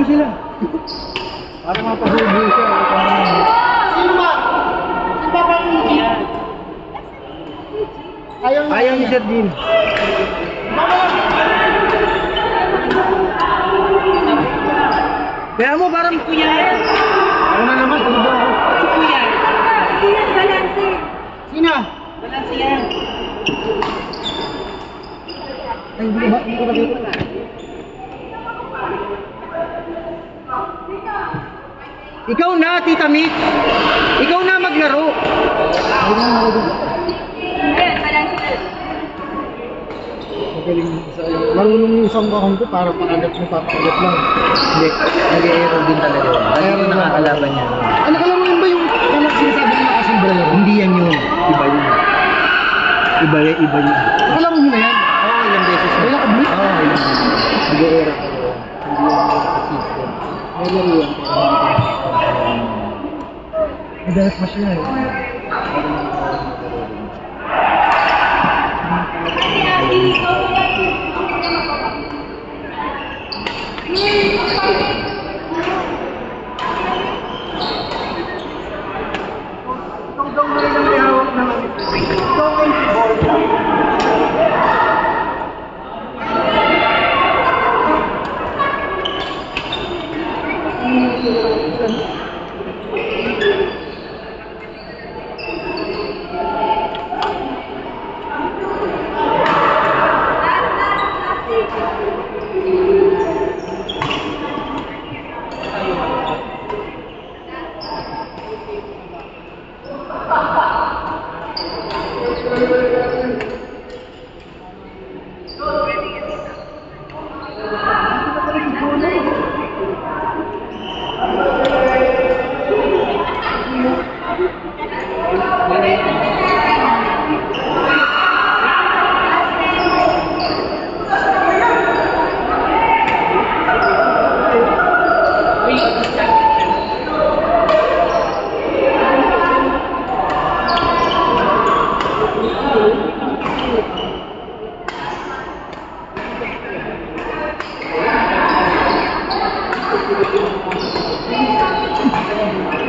yan, kaya mo sila. Para mapasubo siya. Sino ba? Sino ba pang Ayaw niya. Ayaw ni Sir Jim. Kaya mo parang Kuya. Ako na naman, tulog ako. Si Kuya. Iyan, balanse. Sino? Wala siya. Ay, hindi ko ba? Hindi ko nakita. Ikaw na, Tita Mick. Ikaw na maglaro. Magaling isa. Marunong yung isang kahon ko para pakagat mo, papakagat lang. Hindi, nag-aero din talaga yun. Aero yung na. nakakalaban niya. Ano ka lang ba yung anak sinasabi na nakasombrero? Hindi yan yun. Iba yun. Iba yan, iba yun. Alam mo na yan? Oo, ilang beses na. nakablit? Oo, ilang beses. Nag-aero ka yun. Hindi yan nakasistem. May laro yan. Madalas pa siya eh. Ikaw Thank you.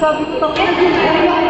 Sabi ko, Yun!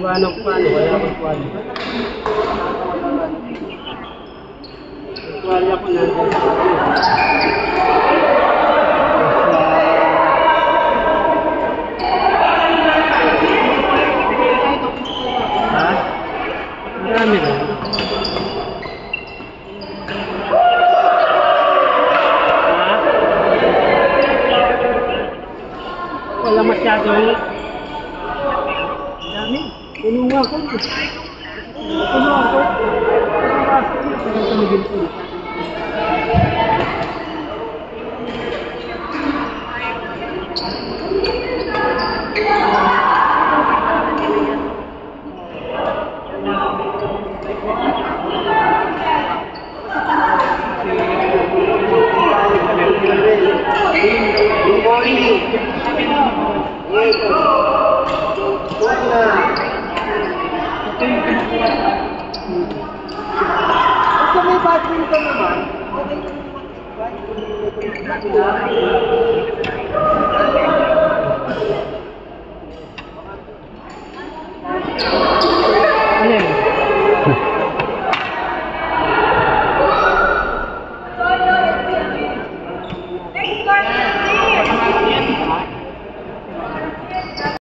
Gawa ng kwano, wala akong kwano. Kwano ako nandun sa Ha? Marami na. Wala masyadong 过关不 badminton naman, okay na naman mag-invite.